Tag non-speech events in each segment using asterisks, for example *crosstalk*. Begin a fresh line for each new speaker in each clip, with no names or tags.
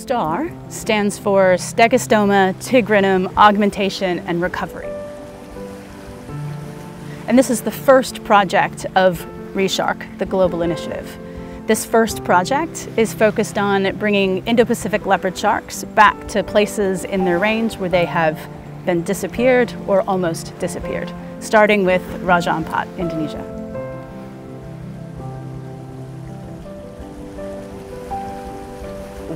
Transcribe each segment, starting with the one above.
STAR stands for Stegostoma tigrinum augmentation and recovery. And this is the first project of ReShark, the global initiative. This first project is focused on bringing Indo-Pacific leopard sharks back to places in their range where they have been disappeared or almost disappeared, starting with Raja Ampat, Indonesia.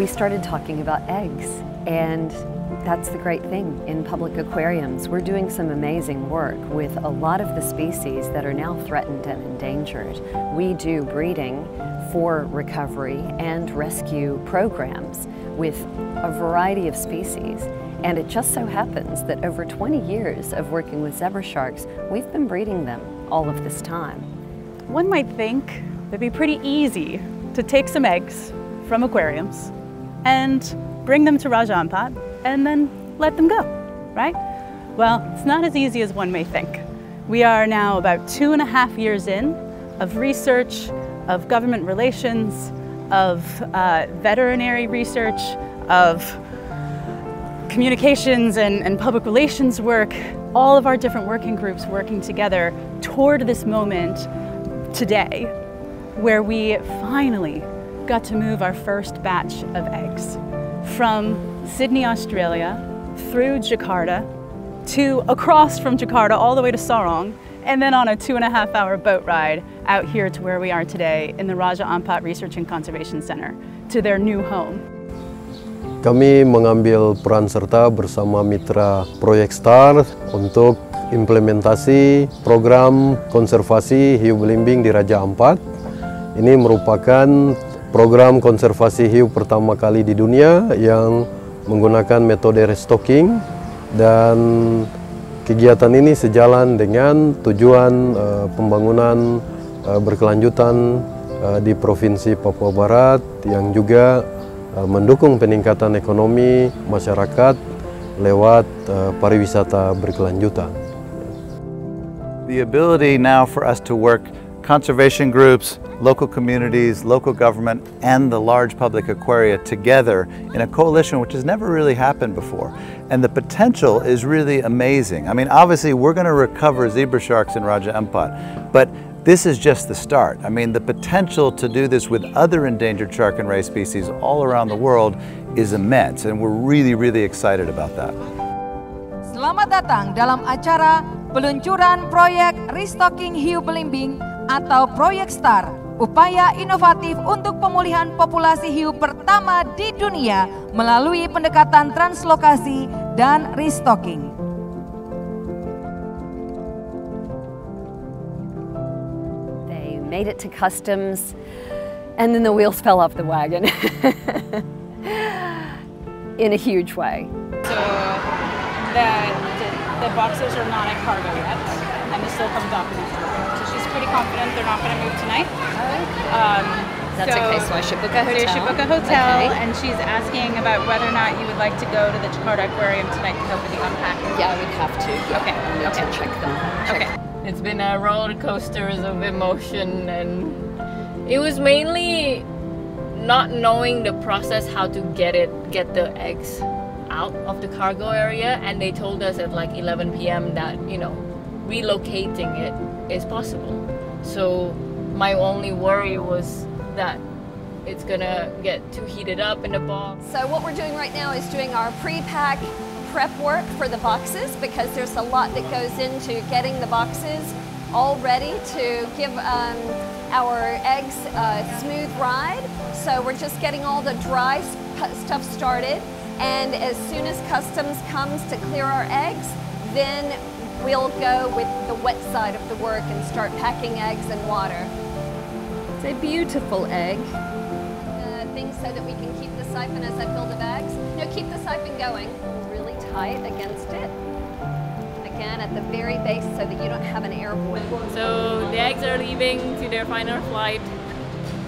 We started talking about eggs and that's the great thing in public aquariums. We're doing some amazing work with a lot of the species that are now threatened and endangered. We do breeding for recovery and rescue programs with a variety of species. And it just so happens that over 20 years of working with zebra sharks, we've been breeding them all of this time.
One might think it'd be pretty easy to take some eggs from aquariums and bring them to Raja Ampat and then let them go, right? Well, it's not as easy as one may think. We are now about two and a half years in of research, of government relations, of uh, veterinary research, of communications and, and public relations work, all of our different working groups working together toward this moment today where we finally got to move our first batch of eggs from Sydney, Australia, through Jakarta, to across from Jakarta all the way to Sorong, and then on a two and a half hour boat ride out here to where we are today in the Raja Ampat Research and Conservation Center, to their new home.
Kami mengambil peran serta bersama mitra Proyek STAR untuk implementasi program konservasi hiu belimbing di Raja Ampat. Ini merupakan program konservasi hiu pertama kali di dunia yang menggunakan metode restocking dan kegiatan ini sejalan dengan tujuan uh, pembangunan uh, berkelanjutan uh, di Provinsi Papua Barat yang juga Uh, mendukung peningkatan ekonomi masyarakat lewat uh, pariwisata berkelanjutan.
The ability now for us to work conservation groups, local communities, local government, and the large public aquaria together in a coalition which has never really happened before. And the potential is really amazing. I mean, obviously we're going to recover zebra sharks in Raja Ampat, but this is just the start. I mean, the potential to do this with other endangered shark and ray species all around the world is immense, and we're really, really excited about that.
Selamat datang dalam acara peluncuran proyek Restocking Hiu Belimbing atau Proyek STAR, upaya inovatif untuk pemulihan populasi hiu pertama di dunia melalui pendekatan translokasi dan restocking.
made it to customs, and then the wheels fell off the wagon *laughs* in a huge way.
So the, the, the boxes are not at cargo yet, and they still come documents. So she's pretty confident they're not going to move tonight. Um,
That's
so
okay, so I should book a
So
hotel.
you should book a hotel,
Okay.
and she's asking about whether or not you would like to go to the Jakarta Aquarium tonight to help with the unpacking.
Yeah, we'd have to. Yeah.
Okay,
I need
okay.
to check them. Check
Okay.
It's been a roller coasters of emotion and it was mainly not knowing the process how to get it get the eggs out of the cargo area and they told us at like 11 p.m. that you know relocating it is possible. So my only worry was that it's gonna get too heated up in the box.
So what we're doing right now is doing our pre-pack prep work for the boxes because there's a lot that goes into getting the boxes all ready to give um, our eggs a smooth ride. So we're just getting all the dry stuff started and as soon as customs comes to clear our eggs, then we'll go with the wet side of the work and start packing eggs in water.
It's a beautiful egg.
uh, things so that we can keep the siphon as I fill the bags. No, keep the siphon going really tight against it. Again, at the very base so that you don't have an air void.
So the eggs are leaving to their final flight.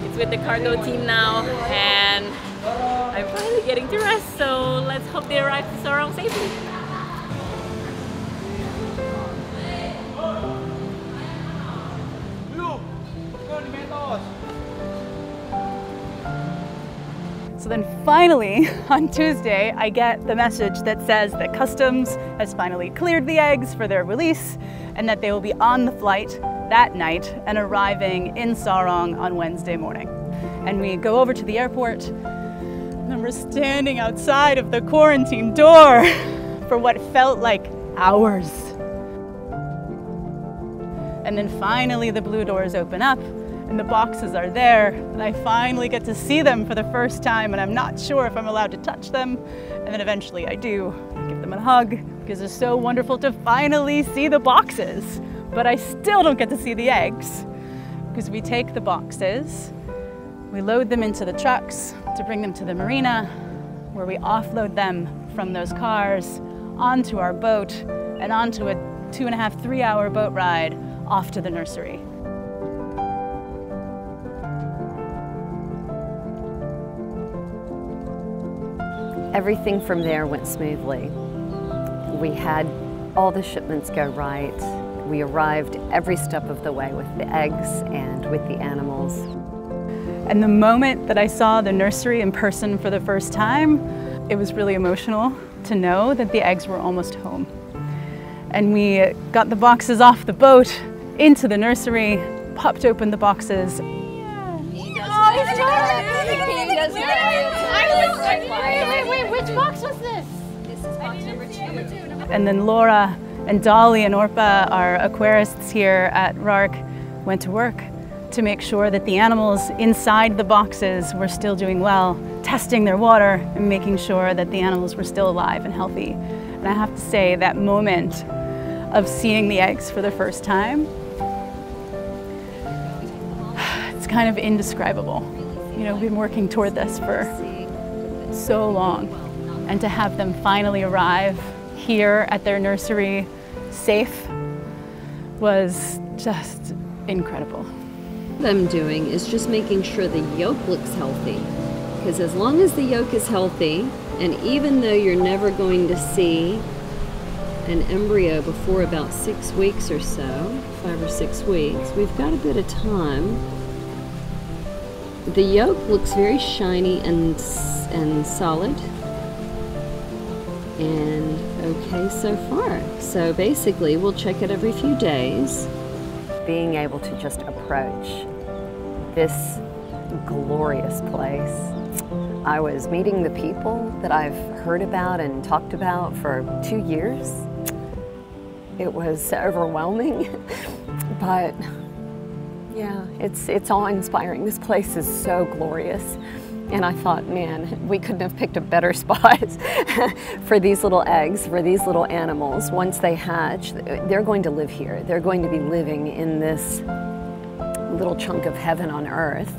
It's with the cargo team now, and I'm finally getting to rest. So let's hope they arrive to Sorong safely.
So then finally, *laughs* on Tuesday, I get the message that says that Customs has finally cleared the eggs for their release and that they will be on the flight that night and arriving in Sorong on Wednesday morning. And we go over to the airport and we're standing outside of the quarantine door *laughs* for what felt like hours. And then finally the blue doors open up and the boxes are there and I finally get to see them for the first time and I'm not sure if I'm allowed to touch them and then eventually I do. I give them a hug because it's so wonderful to finally see the boxes but I still don't get to see the eggs because we take the boxes, we load them into the trucks to bring them to the marina where we offload them from those cars onto our boat and onto a two and a half, three hour boat ride off to the nursery.
Everything from there went smoothly. We had all the shipments go right. We arrived every step of the way with the eggs and with the animals.
And the moment that I saw the nursery in person for the first time, it was really emotional to know that the eggs were almost home. And we got the boxes off the boat into the nursery, popped open the boxes.
Wait, wait, wait, which box was this?
This is box number two.
And then Laura and Dolly and Orpa, our aquarists here at RARC, went to work to make sure that the animals inside the boxes were still doing well, testing their water and making sure that the animals were still alive and healthy. And I have to say that moment of seeing the eggs for the first time, *sighs* it's kind of indescribable. You know, we've been working toward this for so long. And to have them finally arrive here at their nursery safe was just incredible.
What I'm doing is just making sure the yolk looks healthy. Because as long as the yolk is healthy, and even though you're never going to see an embryo before about six weeks or so, five or six weeks, we've got a bit of time. The yolk looks very shiny and, and solid. And okay so far. So basically, we'll check it every few days.
being able to just approach this glorious place. I was meeting the people that I've heard about and talked about for two years. It was overwhelming, *laughs* but yeah, it's, it's awe inspiring. This place is so glorious. And I thought, man, we couldn't have picked a better *laughs* spot for these little eggs, for these little animals. Once they hatch, they're going to live here. They're going to be living in this little chunk of heaven on earth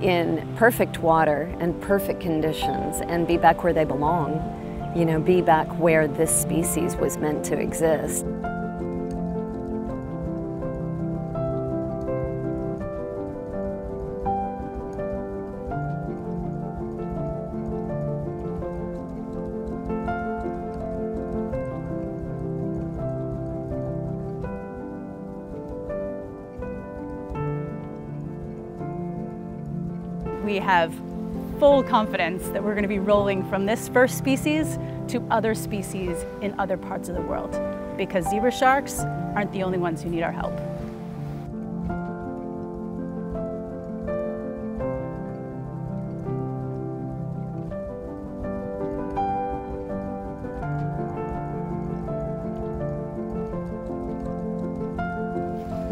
in perfect water and perfect conditions and be back where they belong. You know, be back where this species was meant to exist.
We have full confidence that we're going to be rolling from this first species to other species in other parts of the world because zebra sharks aren't the only ones who need our help. *laughs*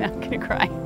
I'm gonna cry.